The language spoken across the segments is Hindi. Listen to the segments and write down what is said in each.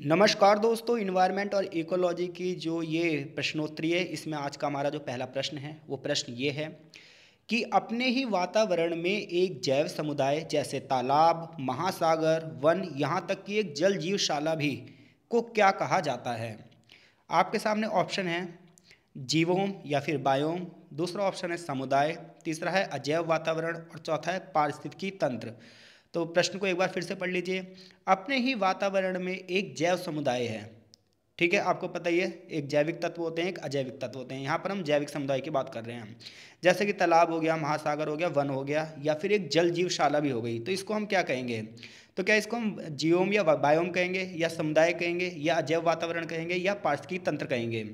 नमस्कार दोस्तों इन्वायरमेंट और इकोलॉजी की जो ये प्रश्नोत्तरी है, इसमें आज का हमारा जो पहला प्रश्न है, वो प्रश्न ये है कि अपने ही वातावरण में एक जैव समुदाय जैसे तालाब, महासागर, वन, यहाँ तक कि एक जल जीवशाला भी को क्या कहा जाता है? आपके सामने ऑप्शन है जीवोम या फिर बायोम, दूसरा ऑप्शन है समुदाय, तीसरा है अजैव वातावरण, और चौथा है पारिस्थितिकी तंत्र। तो प्रश्न को एक बार फिर से पढ़ लीजिए। अपने ही वातावरण में एक जैव समुदाय है। ठीक है, आपको पता ही है, एक जैविक तत्व होते हैं, एक अजैविक तत्व होते हैं। यहाँ पर हम जैविक समुदाय की बात कर रहे हैं। जैसे कि तालाब हो गया, महासागर हो गया, वन हो गया, या फिर एक जल जीवशाला भी हो गई। तो इसको हम क्या कहेंगे? तो क्या इसको हम जियोम या बायोम कहेंगे, या समुदाय कहेंगे, या अजैव वातावरण कहेंगे, या पारिस्थितिकी तंत्र कहेंगे?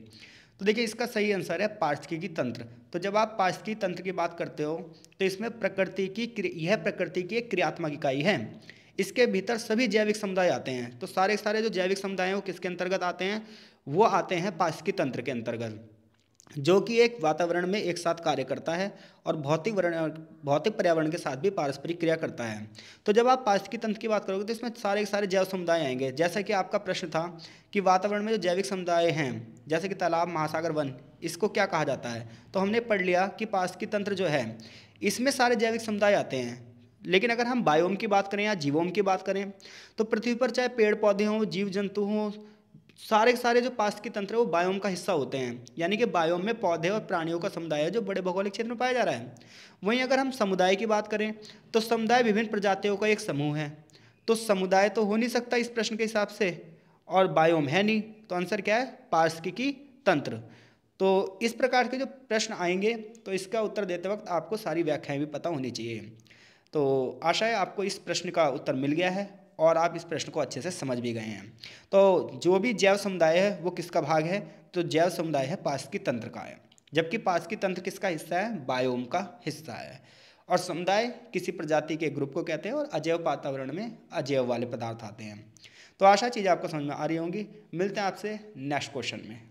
तो देखिए, इसका सही आंसर है पारिस्थितिकी तंत्र। तो जब आप पार्षिकी तंत्र की बात करते हो तो इसमें प्रकृति की यह प्रकृति की एक क्रियात्मक इकाई है। इसके भीतर सभी जैविक समुदाय आते हैं। तो सारे सारे जो जैविक समुदाय हैं, वो किसके अंतर्गत आते हैं? वो आते हैं पार्षिकी तंत्र के अंतर्गत। जो कि एक वातावरण में एक साथ कार्य करता है और भौतिक वर्ण, भौतिक पर्यावरण के साथ भी पारस्परिक क्रिया करता है। तो जब आप पारिस्थितिकी तंत्र की बात करोगे तो इसमें सारे सारे जैव समुदाय आएँगे। जैसा कि आपका प्रश्न था कि वातावरण में जो जैविक समुदाय हैं, जैसे कि तालाब, महासागर, वन, इसको क्या कहा जाता है? तो हमने पढ़ लिया कि पारिस्थितिकी तंत्र जो है, इसमें सारे जैविक समुदाय आते हैं। लेकिन अगर हम बायोम की बात करें या जीवोम की बात करें तो पृथ्वी पर चाहे पेड़ पौधे हों जीव जंतु हों सारे सारे जो पास की तंत्र है, वो बायोम का हिस्सा होते हैं। यानी कि बायोम में पौधे और प्राणियों का समुदाय है, जो बड़े भौगोलिक क्षेत्र में पाया जा रहा है। वहीं अगर हम समुदाय की बात करें तो समुदाय विभिन्न प्रजातियों का एक समूह है। तो समुदाय तो हो नहीं सकता इस प्रश्न के हिसाब से, और बायोम है नहीं। तो आंसर क्या है? पार्श्विकी तंत्र। तो इस प्रकार के जो प्रश्न आएँगे तो इसका उत्तर देते वक्त आपको सारी व्याख्याएँ भी पता होनी चाहिए। तो आशा है आपको इस प्रश्न का उत्तर मिल गया है। और आप इस प्रश्न को अच्छे से समझ भी गए हैं। तो जो भी जैव समुदाय है, वो किसका भाग है? तो जैव समुदाय है पास की। तंत्र का है जबकि पास की तंत्र किसका हिस्सा है? बायोम का हिस्सा है। और समुदाय किसी प्रजाति के ग्रुप को कहते हैं और अजैव वातावरण में अजैव वाले पदार्थ आते हैं। तो आशा चीज़ आपको समझ में आ रही होंगी। मिलते हैं आपसे नेक्स्ट क्वेश्चन में।